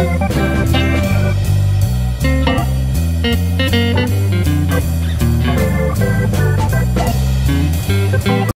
どっち?